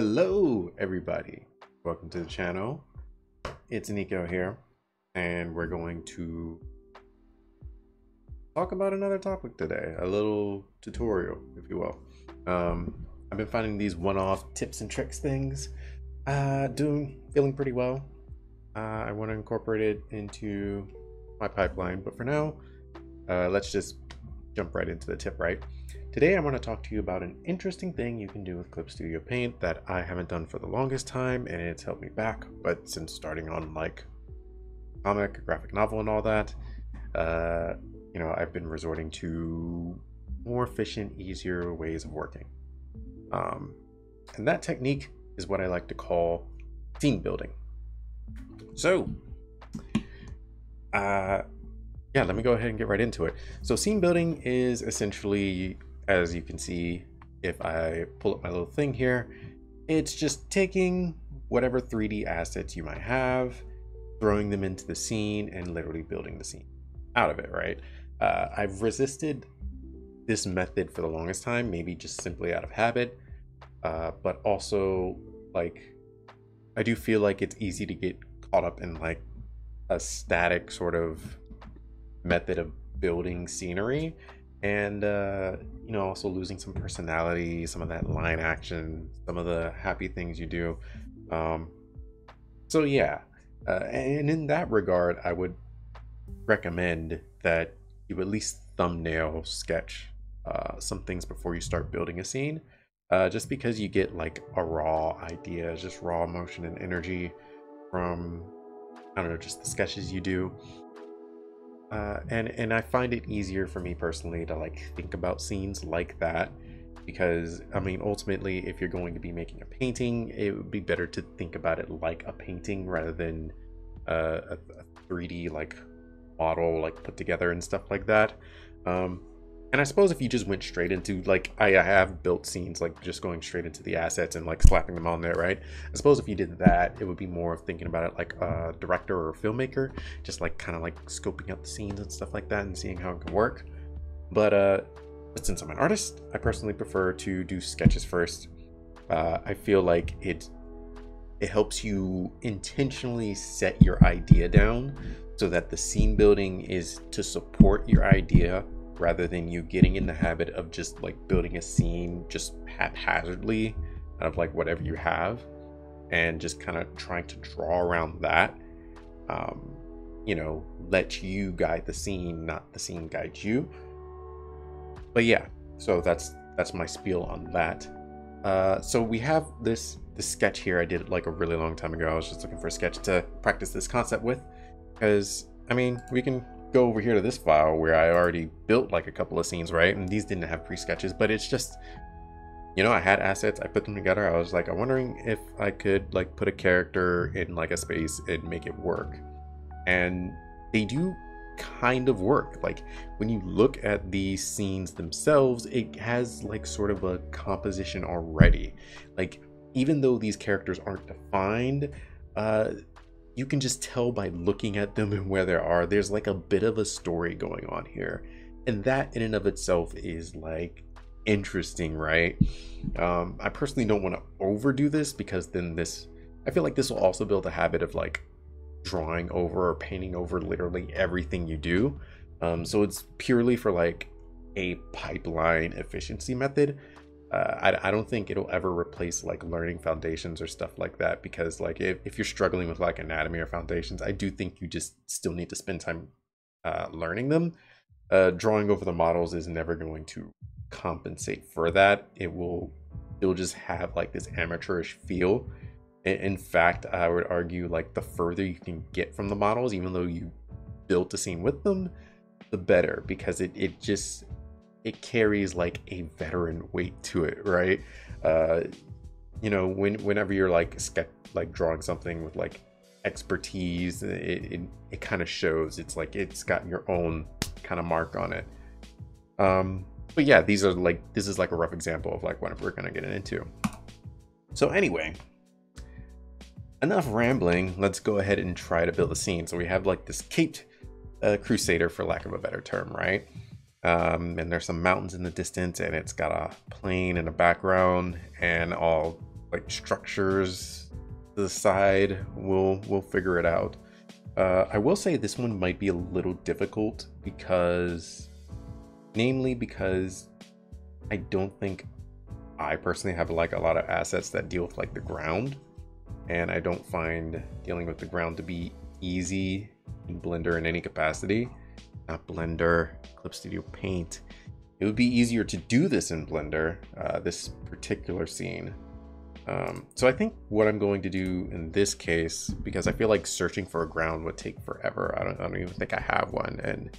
Hello, everybody. Welcome to the channel. It's Neko here, and we're going to talk about another topic today. A little tutorial, if you will. Um, I've been finding these one-off tips and tricks things. Uh, doing, feeling pretty well. Uh, I want to incorporate it into my pipeline, but for now, uh, let's just jump right into the tip, right? Today I want to talk to you about an interesting thing you can do with Clip Studio Paint that I haven't done for the longest time and it's helped me back, but since starting on like comic, graphic novel and all that, uh, you know, I've been resorting to more efficient, easier ways of working. Um, and that technique is what I like to call scene building. So, uh, yeah, let me go ahead and get right into it. So scene building is essentially as you can see, if I pull up my little thing here, it's just taking whatever 3D assets you might have, throwing them into the scene and literally building the scene out of it, right? Uh, I've resisted this method for the longest time, maybe just simply out of habit, uh, but also like I do feel like it's easy to get caught up in like a static sort of method of building scenery and uh, you know also losing some personality some of that line action some of the happy things you do. Um, so yeah uh, and in that regard i would recommend that you at least thumbnail sketch uh, some things before you start building a scene uh, just because you get like a raw idea just raw emotion and energy from i don't know just the sketches you do uh, and and I find it easier for me personally to like think about scenes like that because I mean ultimately if you're going to be making a painting it would be better to think about it like a painting rather than uh, a, a 3D like model like put together and stuff like that. Um, and I suppose if you just went straight into like I, have built scenes like just going straight into the assets and like slapping them on there, right? I suppose if you did that, it would be more of thinking about it like a director or a filmmaker, just like kind of like scoping out the scenes and stuff like that and seeing how it can work. But uh, but since I'm an artist, I personally prefer to do sketches first. Uh, I feel like it it helps you intentionally set your idea down so that the scene building is to support your idea rather than you getting in the habit of just like building a scene just haphazardly out of like whatever you have and just kind of trying to draw around that um, you know let you guide the scene not the scene guide you. But yeah so that's that's my spiel on that. Uh, so we have this this sketch here i did it like a really long time ago. I was just looking for a sketch to practice this concept with because i mean we can go over here to this file where I already built like a couple of scenes, right? And these didn't have pre-sketches, but it's just, you know, I had assets, I put them together. I was like, I'm wondering if I could like put a character in like a space and make it work. And they do kind of work. Like when you look at these scenes themselves, it has like sort of a composition already. Like even though these characters aren't defined, uh, you can just tell by looking at them and where they are, there's like a bit of a story going on here. And that in and of itself is like interesting, right? Um, I personally don't want to overdo this because then this, I feel like this will also build a habit of like drawing over or painting over literally everything you do. Um, so it's purely for like a pipeline efficiency method uh, I, I don't think it'll ever replace like learning foundations or stuff like that because like if, if you're struggling with like anatomy or foundations i do think you just still need to spend time uh, learning them. Uh, drawing over the models is never going to compensate for that. It will it'll just have like this amateurish feel. In, in fact i would argue like the further you can get from the models even though you built a scene with them the better because it, it just it carries like a veteran weight to it, right? Uh, you know, when whenever you're like sketch, like drawing something with like expertise, it it, it kind of shows. It's like it's got your own kind of mark on it. Um, but yeah, these are like this is like a rough example of like what we're gonna get into. So anyway, enough rambling. Let's go ahead and try to build a scene. So we have like this caped uh, crusader, for lack of a better term, right? Um, and there's some mountains in the distance and it's got a plane in the background and I'll like structures to the side. We'll we'll figure it out. Uh, I will say this one might be a little difficult because, namely because I don't think I personally have like a lot of assets that deal with like the ground, and I don't find dealing with the ground to be easy in Blender in any capacity. Not Blender, Clip Studio Paint. It would be easier to do this in Blender, uh, this particular scene. Um, so I think what I'm going to do in this case, because I feel like searching for a ground would take forever. I don't, I don't even think I have one. And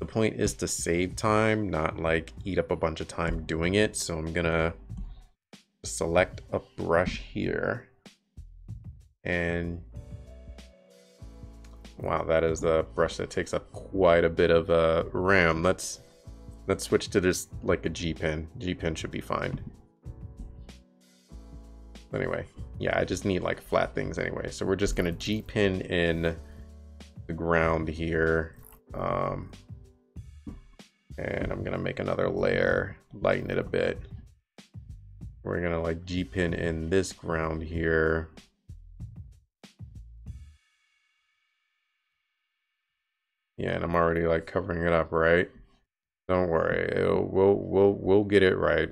the point is to save time, not like eat up a bunch of time doing it. So I'm gonna select a brush here and wow, that is a brush that takes up quite a bit of uh, RAM. Let's let's switch to this like a G pen. G pen should be fine. Anyway, yeah, I just need like flat things anyway. So we're just gonna G pen in the ground here. Um, and I'm gonna make another layer, lighten it a bit. We're gonna like G pen in this ground here. Yeah, and I'm already like covering it up, right? Don't worry, it'll, we'll we'll we'll get it right.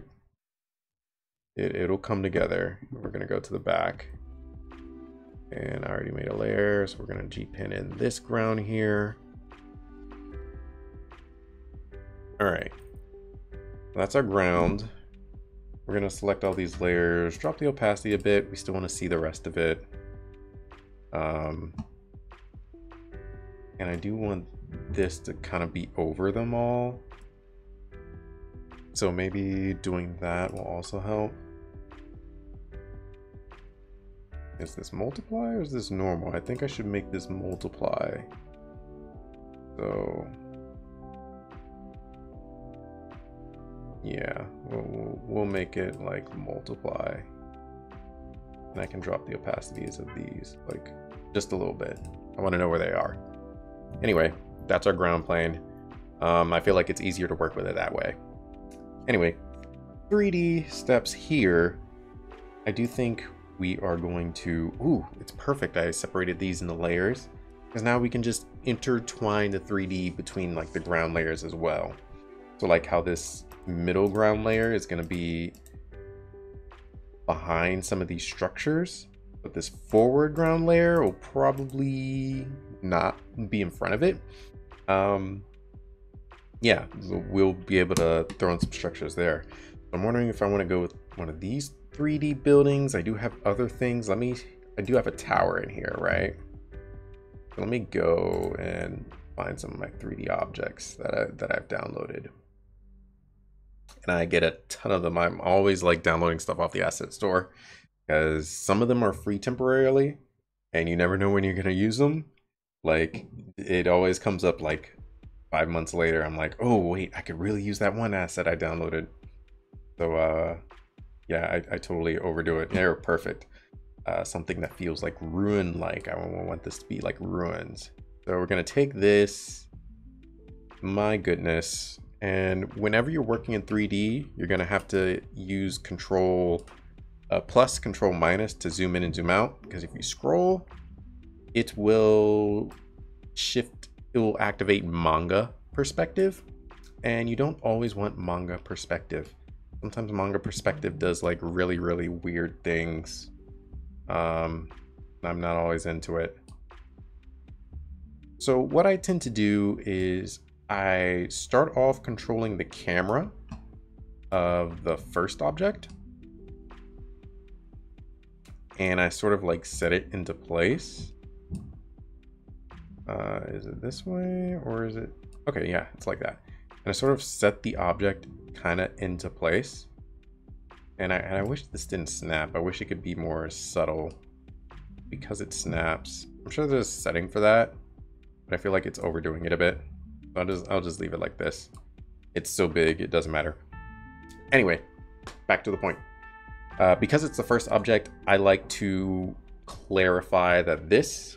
It it'll come together. We're gonna go to the back, and I already made a layer, so we're gonna G pen in this ground here. All right, that's our ground. We're gonna select all these layers, drop the opacity a bit. We still want to see the rest of it. Um, and I do want this to kind of be over them all. So maybe doing that will also help. Is this multiply or is this normal? I think I should make this multiply. So yeah, we'll, we'll make it like multiply. And I can drop the opacities of these like just a little bit. I want to know where they are. Anyway, that's our ground plane. Um, I feel like it's easier to work with it that way. Anyway, 3D steps here. I do think we are going to, ooh, it's perfect. I separated these into layers because now we can just intertwine the 3D between like the ground layers as well. So like how this middle ground layer is going to be behind some of these structures, but this forward ground layer will probably not be in front of it. Um, yeah, we'll be able to throw in some structures there. I'm wondering if I want to go with one of these 3D buildings. I do have other things. Let me, I do have a tower in here, right? So let me go and find some of my 3D objects that, I, that I've downloaded. And I get a ton of them. I'm always like downloading stuff off the asset store because some of them are free temporarily and you never know when you're going to use them. Like it always comes up like five months later. I'm like, oh wait, I could really use that one asset I downloaded. So uh, yeah, I, I totally overdo it. They're perfect. Uh, something that feels like ruin like. I want this to be like ruins. So we're gonna take this. My goodness. And whenever you're working in 3D, you're gonna have to use control uh, plus control minus to zoom in and zoom out. Because if you scroll, it will shift, it will activate manga perspective. And you don't always want manga perspective. Sometimes manga perspective does like really, really weird things. Um, I'm not always into it. So what I tend to do is I start off controlling the camera of the first object. And I sort of like set it into place. Uh, is it this way or is it? Okay, yeah, it's like that. And I sort of set the object kind of into place. And I, and I wish this didn't snap. I wish it could be more subtle because it snaps. I'm sure there's a setting for that, but I feel like it's overdoing it a bit. I'll just, I'll just leave it like this. It's so big, it doesn't matter. Anyway, back to the point. Uh, because it's the first object, I like to clarify that this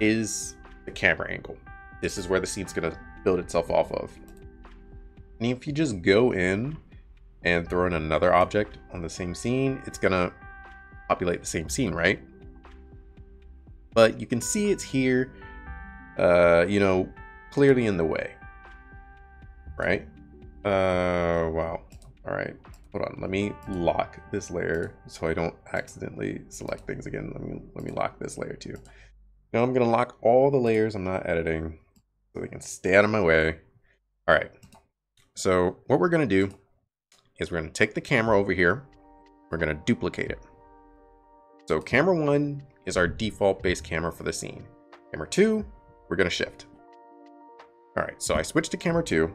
is the camera angle. This is where the scene's gonna build itself off of. And if you just go in and throw in another object on the same scene, it's gonna populate the same scene, right? But you can see it's here, uh, you know, clearly in the way, right? Uh, wow. All right, hold on. Let me lock this layer so I don't accidentally select things again. Let me let me lock this layer too. Now I'm gonna lock all the layers I'm not editing so they can stay out of my way. All right. So what we're gonna do is we're gonna take the camera over here. We're gonna duplicate it. So camera one is our default base camera for the scene. Camera two, we're gonna shift. All right, so I switched to camera two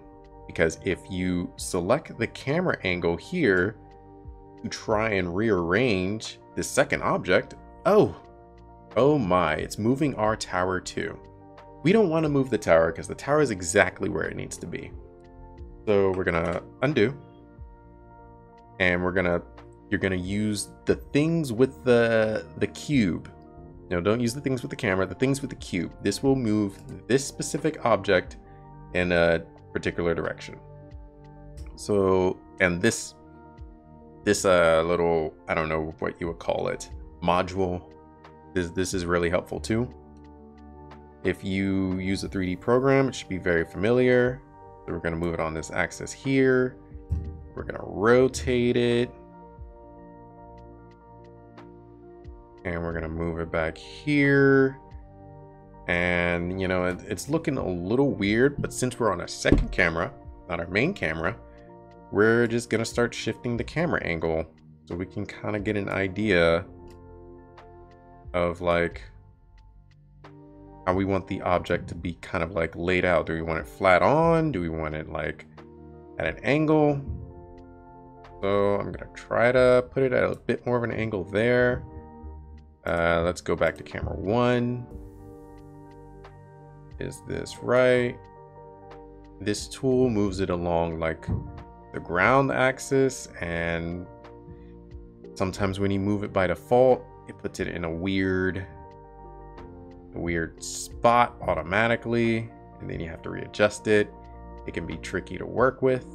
because if you select the camera angle here to try and rearrange the second object, oh, oh my, it's moving our tower too. We don't want to move the tower because the tower is exactly where it needs to be. So we're gonna undo and we're gonna you're gonna use the things with the the cube. No, don't use the things with the camera, the things with the cube. This will move this specific object in a particular direction. So, and this, this uh, little, I don't know what you would call it, module, this, this is really helpful too. If you use a 3D program, it should be very familiar. So we're gonna move it on this axis here. We're gonna rotate it. And we're gonna move it back here. And, you know, it, it's looking a little weird, but since we're on a second camera, not our main camera, we're just going to start shifting the camera angle so we can kind of get an idea of like how we want the object to be kind of like laid out. Do we want it flat on? Do we want it like at an angle? So I'm to try to put it at a bit more of an angle there. Uh, let's go back to camera one. Is this right? This tool moves it along like the ground axis and sometimes when you move it by default, it puts it in a weird, weird spot automatically and then you have to readjust it. It can be tricky to work with.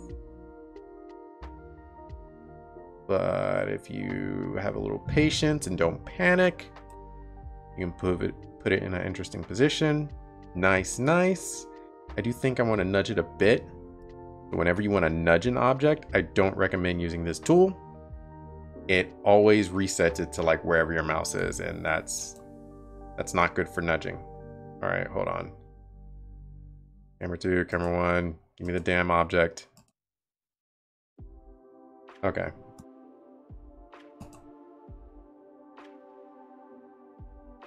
But if you have a little patience and don't panic, you can put it, put it in an interesting position. Nice, nice. I do think I want to nudge it a bit. Whenever you want to nudge an object, I don't recommend using this tool. It always resets it to like wherever your mouse is, and that's that's not good for nudging. All right, hold on. Camera two, camera one, give me the damn object. Okay.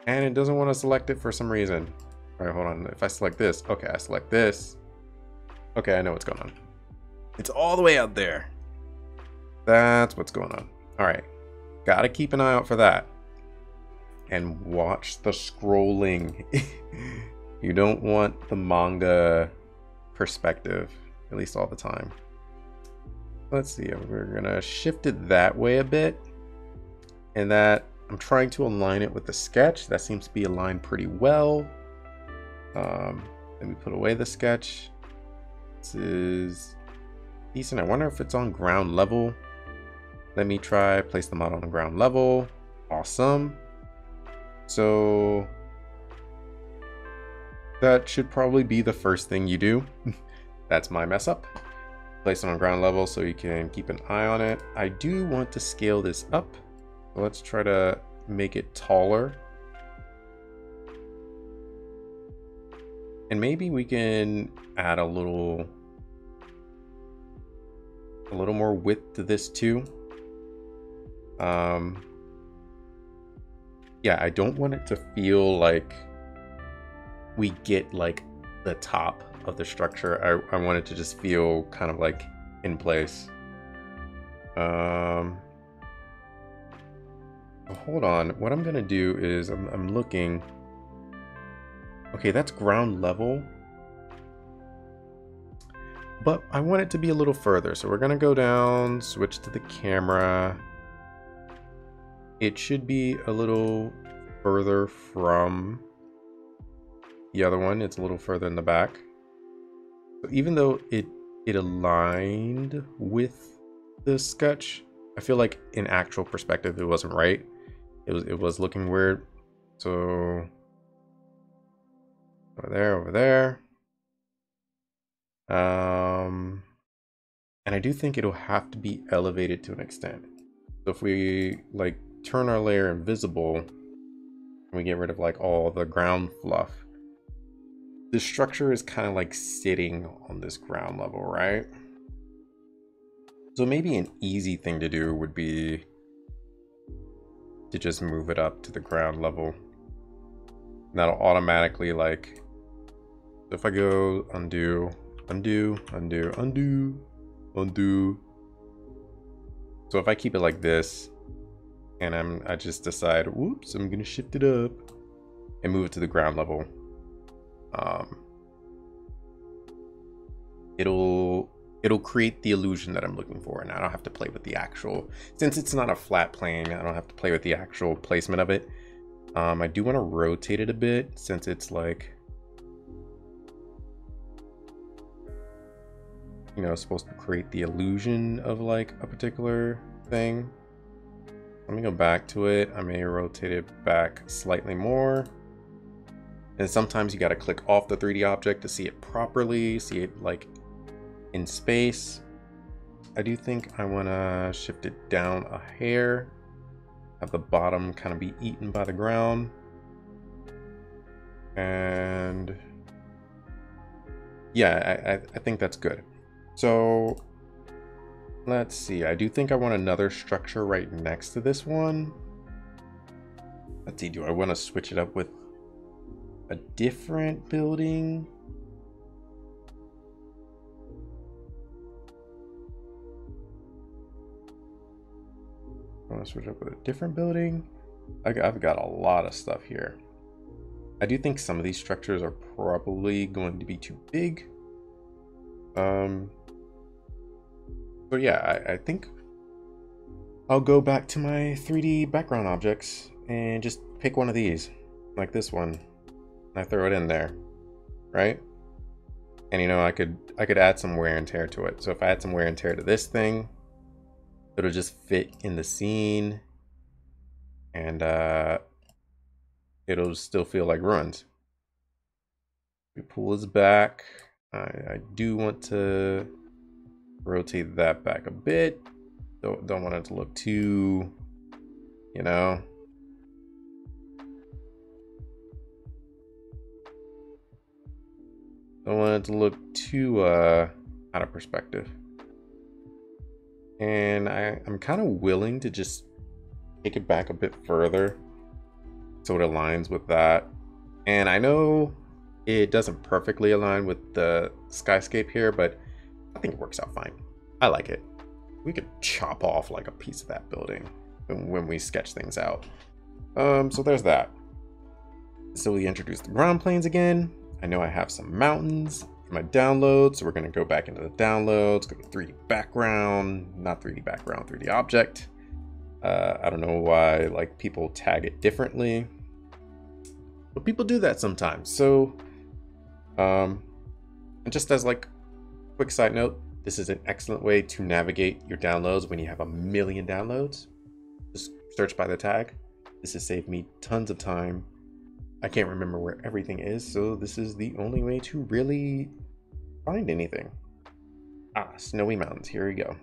And it doesn't want to select it for some reason. All right, hold on. If I select this, okay, I select this. Okay, I know what's going on. It's all the way out there. That's what's going on. All right, gotta keep an eye out for that. And watch the scrolling. you don't want the manga perspective, at least all the time. Let's see, we're gonna shift it that way a bit. And that, I'm trying to align it with the sketch. That seems to be aligned pretty well. Um, let me put away the sketch. This is decent. I wonder if it's on ground level. Let me try place the model on the ground level. Awesome. So that should probably be the first thing you do. That's my mess up. Place it on ground level so you can keep an eye on it. I do want to scale this up. Let's try to make it taller. And maybe we can add a little a little more width to this too. Um, yeah, I don't want it to feel like we get like the top of the structure. I, I want it to just feel kind of like in place. Um, hold on. What I'm going to do is I'm, I'm looking Okay, that's ground level. But I want it to be a little further. So we're going to go down, switch to the camera. It should be a little further from the other one. It's a little further in the back. Even though it, it aligned with the sketch, I feel like in actual perspective, it wasn't right. it was it was looking weird. So over there, over there. Um, and I do think it'll have to be elevated to an extent. So if we like turn our layer invisible, we get rid of like all the ground fluff, the structure is kind of like sitting on this ground level, right? So maybe an easy thing to do would be to just move it up to the ground level. And that'll automatically like, if I go undo, undo, undo, undo, undo. So if I keep it like this, and I'm I just decide, whoops, I'm gonna shift it up and move it to the ground level. Um, it'll it'll create the illusion that I'm looking for, and I don't have to play with the actual. Since it's not a flat plane, I don't have to play with the actual placement of it. Um, I do want to rotate it a bit since it's like you know, supposed to create the illusion of like a particular thing. Let me go back to it. I may rotate it back slightly more. And sometimes you got to click off the 3D object to see it properly, see it like in space. I do think I want to shift it down a hair, have the bottom kind of be eaten by the ground. And yeah, I, I think that's good. So let's see. I do think I want another structure right next to this one. Let's see. Do I want to switch it up with a different building? I want to switch up with a different building. I've got a lot of stuff here. I do think some of these structures are probably going to be too big. Um, so yeah, I, I think I'll go back to my 3D background objects and just pick one of these, like this one. I throw it in there, right? And you know, I could I could add some wear and tear to it. So if I add some wear and tear to this thing, it'll just fit in the scene and uh, it'll still feel like runs. We pull this back. I, I do want to rotate that back a bit. Don't, don't want it to look too, you know. Don't want it to look too uh, out of perspective. And I, I'm kind of willing to just take it back a bit further so it aligns with that. And I know it doesn't perfectly align with the skyscape here, but I think it works out fine. I like it. We could chop off like a piece of that building when we sketch things out. Um, so there's that. So we introduced the ground planes again. I know I have some mountains in my download, so we're gonna go back into the downloads, go to 3D background, not 3D background, 3D object. Uh, I don't know why like people tag it differently, but people do that sometimes. So, um, just as like Quick side note, this is an excellent way to navigate your downloads when you have a million downloads. Just search by the tag. This has saved me tons of time. I can't remember where everything is, so this is the only way to really find anything. Ah, snowy mountains, here we go.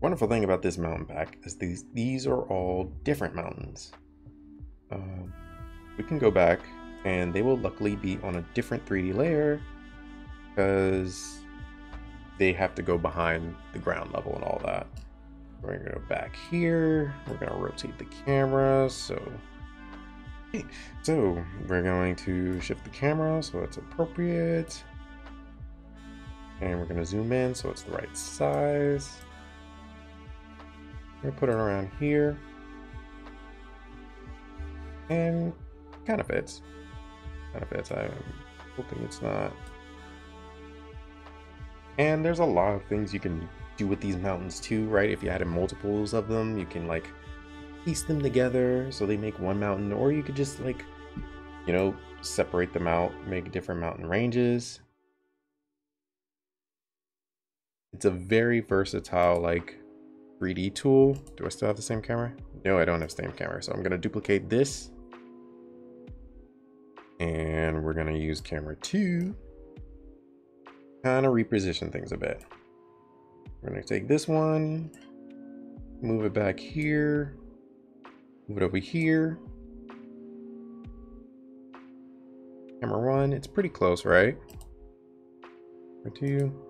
Wonderful thing about this mountain pack is these these are all different mountains. Uh, we can go back and they will luckily be on a different 3D layer because they have to go behind the ground level and all that. We're gonna go back here. We're gonna rotate the camera. So, so we're going to shift the camera so it's appropriate. And we're gonna zoom in so it's the right size. We're gonna put it around here. And kind of fits. Kind of fits. I'm hoping it's not and there's a lot of things you can do with these mountains too, right? If you added multiples of them, you can like piece them together so they make one mountain, or you could just like, you know, separate them out, make different mountain ranges. It's a very versatile like 3D tool. Do I still have the same camera? No, I don't have the same camera. So I'm to duplicate this. And we're to use camera 2. Kind of reposition things a bit. We're to take this one, move it back here, move it over here. Camera 1, it's pretty close, right? Camera 2.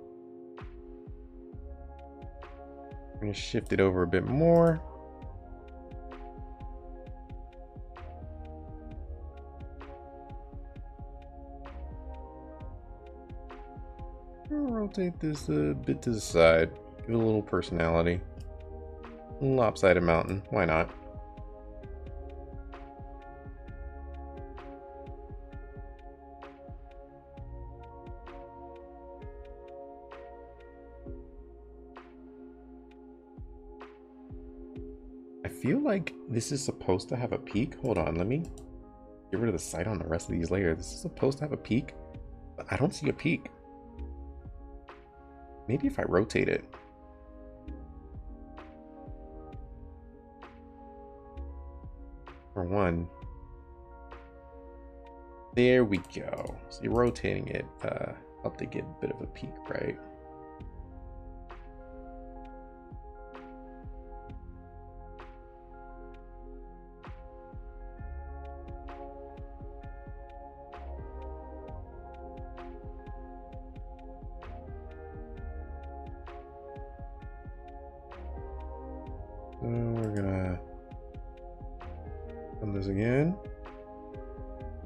I'm to shift it over a bit more. Rotate this a bit to the side. Give it a little personality. Lopsided mountain. Why not? I feel like this is supposed to have a peak. Hold on, let me get rid of the sight on the rest of these layers. This is supposed to have a peak, but I don't see a peak. Maybe if I rotate it. For one. There we go. So you're rotating it uh, up to get a bit of a peak, right?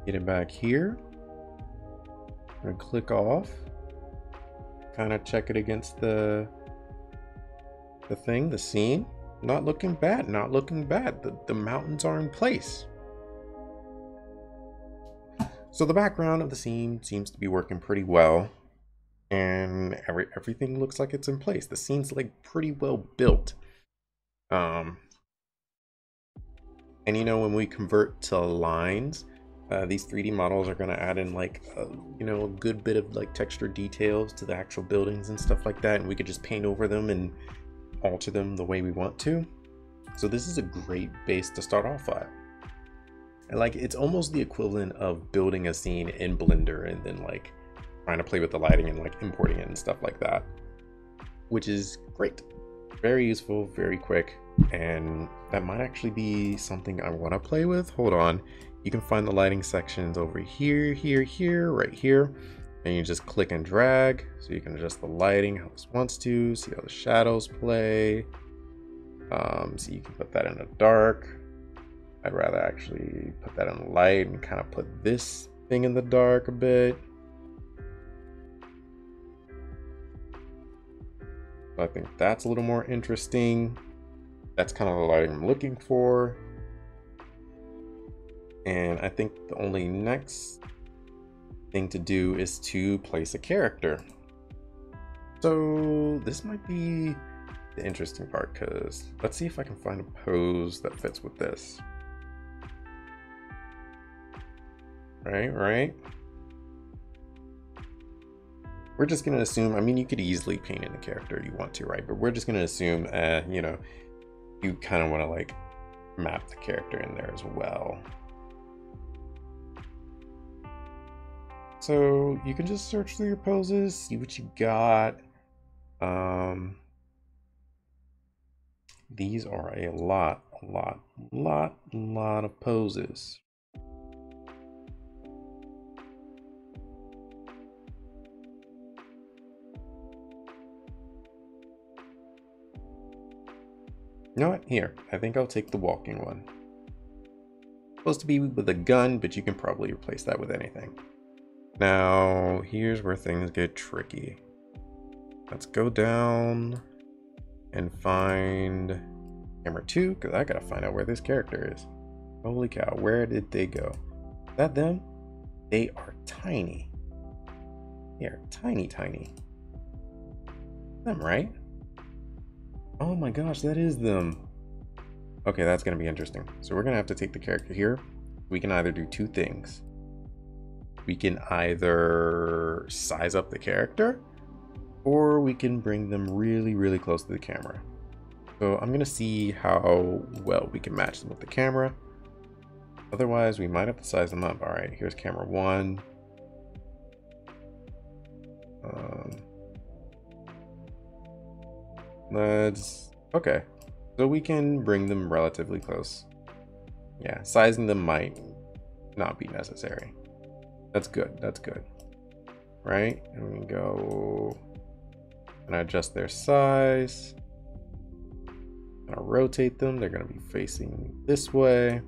Get it back here. Gonna click off. Kind of check it against the the thing, the scene. Not looking bad, not looking bad. The, the mountains are in place. So the background of the scene seems to be working pretty well. And every, everything looks like it's in place. The scene's like pretty well built. Um, and you know, when we convert to lines, uh, these 3D models are going to add in like, a, you know, a good bit of like texture details to the actual buildings and stuff like that. And we could just paint over them and alter them the way we want to. So this is a great base to start off at. And like, it's almost the equivalent of building a scene in Blender and then like trying to play with the lighting and like importing it and stuff like that, which is great. Very useful, very quick and that might actually be something I want to play with. Hold on. You can find the lighting sections over here, here, here, right here. And you just click and drag. So you can adjust the lighting how this wants to, see how the shadows play. Um, so you can put that in the dark. I'd rather actually put that in the light and kind of put this thing in the dark a bit. I think that's a little more interesting that's kind of the lighting I'm looking for. And I think the only next thing to do is to place a character. So this might be the interesting part because let's see if I can find a pose that fits with this. Right, right. We're just going to assume, I mean, you could easily paint in a character you want to, right? But we're just going to assume, uh, you know, you kind of want to like map the character in there as well. So you can just search through your poses, see what you got. Um, these are a lot, a lot, lot, lot of poses. You know what? Here, I think I'll take the walking one. Supposed to be with a gun, but you can probably replace that with anything. Now, here's where things get tricky. Let's go down and find camera two, because I gotta find out where this character is. Holy cow, where did they go? Is that them? They are tiny. They are tiny, tiny. Them, right? Oh my gosh, that is them. Okay, that's to be interesting. So we're to have to take the character here. We can either do two things. We can either size up the character, or we can bring them really, really close to the camera. So I'm gonna see how well we can match them with the camera. Otherwise, we might have to size them up. All right, here's camera one. Um, let's, okay. So we can bring them relatively close. Yeah, sizing them might not be necessary. That's good, that's good. Right, and we go and adjust their size. Gonna rotate them, they're gonna be facing this way.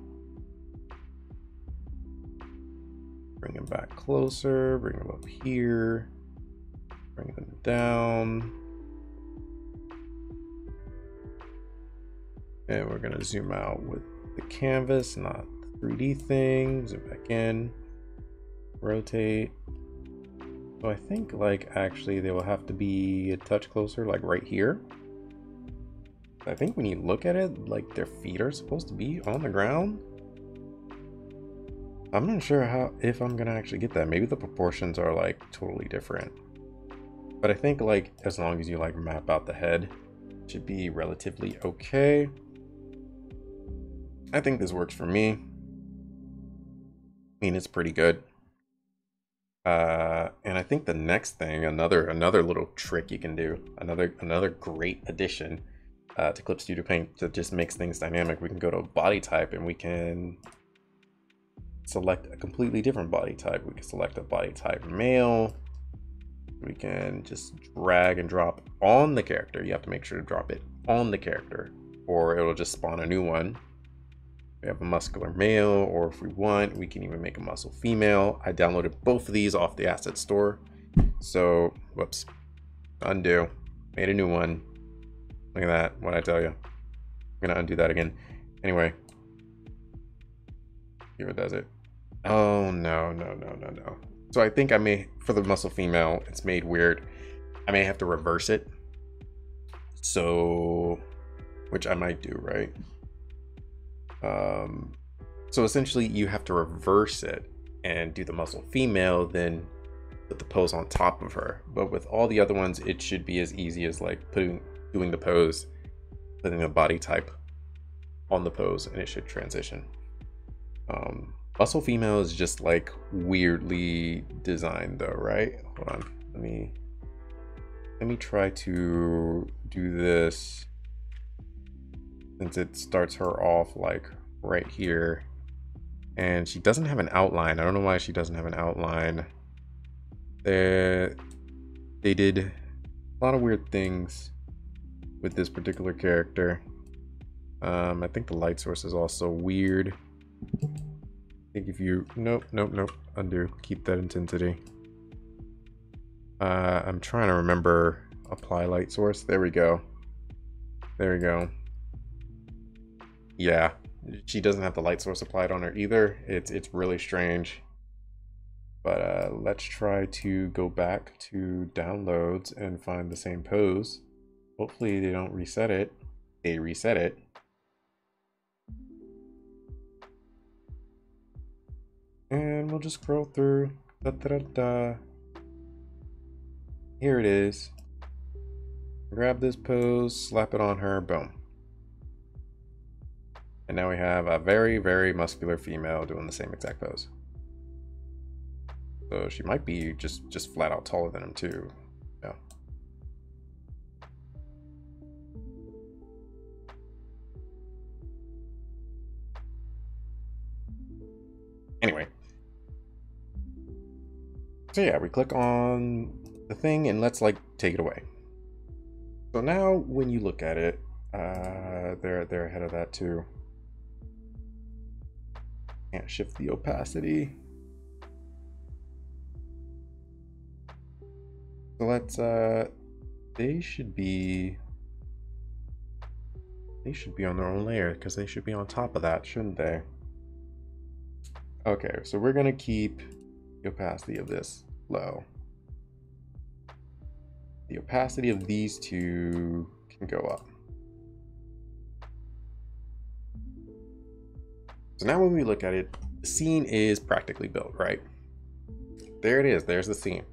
Bring them back closer, bring them up here, bring them down. And we're gonna zoom out with the canvas, not the 3D thing. Zoom back in, rotate. So I think like actually they will have to be a touch closer, like right here. I think when you look at it, like their feet are supposed to be on the ground. I'm not sure how if I'm gonna actually get that. Maybe the proportions are like totally different. But I think like as long as you like map out the head, should be relatively okay. I think this works for me. I mean, it's pretty good. Uh, and I think the next thing, another another little trick you can do, another another great addition uh, to Clip Studio Paint that just makes things dynamic. We can go to body type and we can select a completely different body type. We can select a body type male. We can just drag and drop on the character. You have to make sure to drop it on the character or it'll just spawn a new one. We have a muscular male, or if we want, we can even make a muscle female. I downloaded both of these off the asset store. So, whoops, undo, made a new one. Look at that, what I tell you. I'm gonna undo that again. Anyway, here it does it. Oh, no, no, no, no, no. So I think I may, for the muscle female, it's made weird. I may have to reverse it. So, which I might do, right? Um, so essentially you have to reverse it and do the muscle female, then put the pose on top of her. But with all the other ones, it should be as easy as like putting, doing the pose, putting the body type on the pose and it should transition. Um, muscle female is just like weirdly designed though, right? Hold on, let me, let me try to do this since it starts her off like right here and she doesn't have an outline. I don't know why she doesn't have an outline. They, they did a lot of weird things with this particular character. Um, I think the light source is also weird. I think if you, nope, nope, nope, undo, keep that intensity. Uh, I'm trying to remember apply light source. There we go. There we go. Yeah, she doesn't have the light source applied on her either. It's it's really strange. But uh, let's try to go back to downloads and find the same pose. Hopefully they don't reset it. They reset it. And we'll just scroll through. Da, da, da, Here it is. Grab this pose, slap it on her, boom. And now we have a very, very muscular female doing the same exact pose. So she might be just, just flat out taller than him too. Yeah. Anyway. So yeah, we click on the thing and let's like take it away. So now when you look at it, uh, they're, they're ahead of that too. Can't shift the opacity. So let's, uh, they should be, they should be on their own layer because they should be on top of that, shouldn't they? Okay, so we're gonna keep the opacity of this low. The opacity of these two can go up. So now when we look at it, the scene is practically built, right? There it is, there's the scene.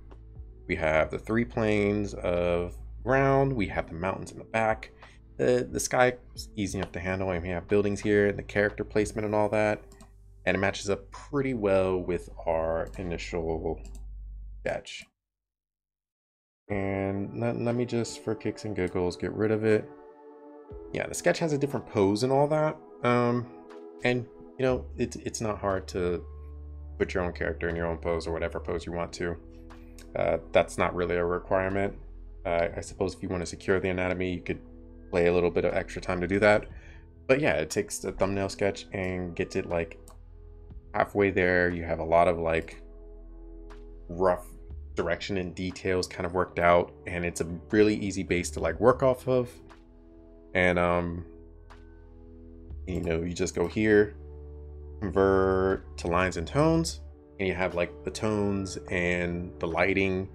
We have the three planes of ground, we have the mountains in the back, the, the sky is easy enough to handle. Mean, we have buildings here and the character placement and all that. And it matches up pretty well with our initial sketch. And let, let me just, for kicks and giggles, get rid of it. Yeah, the sketch has a different pose and all that. Um, and, you know, it's, it's not hard to put your own character in your own pose or whatever pose you want to. Uh, that's not really a requirement. Uh, I suppose if you want to secure the anatomy, you could play a little bit of extra time to do that. But yeah, it takes the thumbnail sketch and gets it like halfway there. You have a lot of like rough direction and details kind of worked out and it's a really easy base to like work off of. And um you know, you just go here, convert to lines and tones, and you have like the tones and the lighting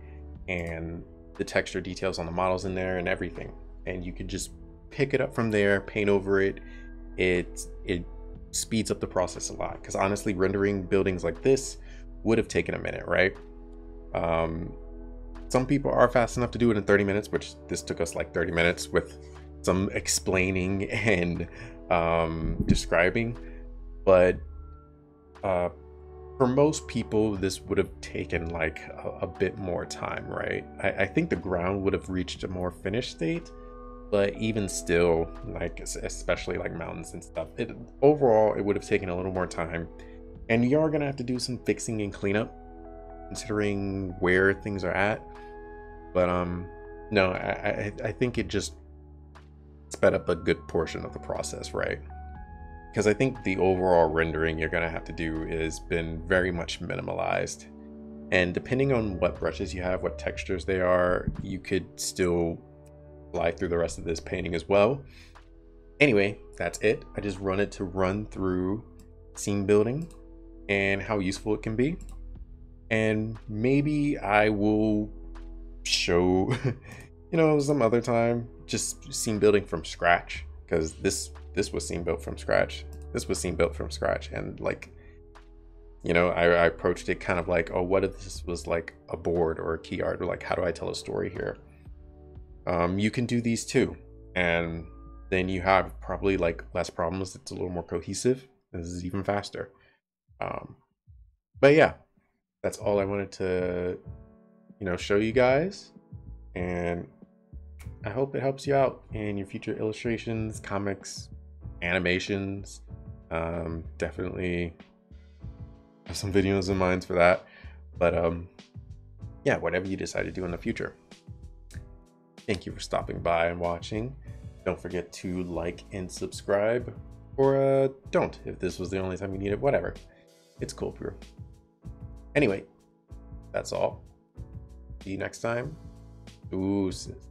and the texture details on the models in there and everything. And you can just pick it up from there, paint over it. It it speeds up the process a lot because honestly, rendering buildings like this would have taken a minute, right? Um, some people are fast enough to do it in 30 minutes, which this took us like 30 minutes with some explaining and um, describing. But uh, for most people, this would have taken like a, a bit more time, right? I, I, think the ground would have reached a more finished state, but even still, like especially like mountains and stuff, it overall it would have taken a little more time. And you are gonna have to do some fixing and cleanup, considering where things are at. But um, no, I, I, I think it just sped up a good portion of the process, right? Because I think the overall rendering you're going to have to do is been very much minimalized. And depending on what brushes you have, what textures they are, you could still fly through the rest of this painting as well. Anyway, that's it. I just run it to run through scene building and how useful it can be. And maybe I will show, you know, some other time, just scene building from scratch because this this was scene built from scratch. This was scene built from scratch, and like, you know, I, I approached it kind of like, oh, what if this was like a board or a key art, or like, how do I tell a story here? Um, you can do these too, and then you have probably like less problems. It's a little more cohesive. This is even faster. Um, but yeah, that's all I wanted to, you know, show you guys, and I hope it helps you out in your future illustrations, comics, animations. Um, definitely have some videos in mind for that. But um, yeah, whatever you decide to do in the future. Thank you for stopping by and watching. Don't forget to like and subscribe. Or uh, don't if this was the only time you need it. Whatever. It's cool, bro. Anyway, that's all. See you next time. Deuces.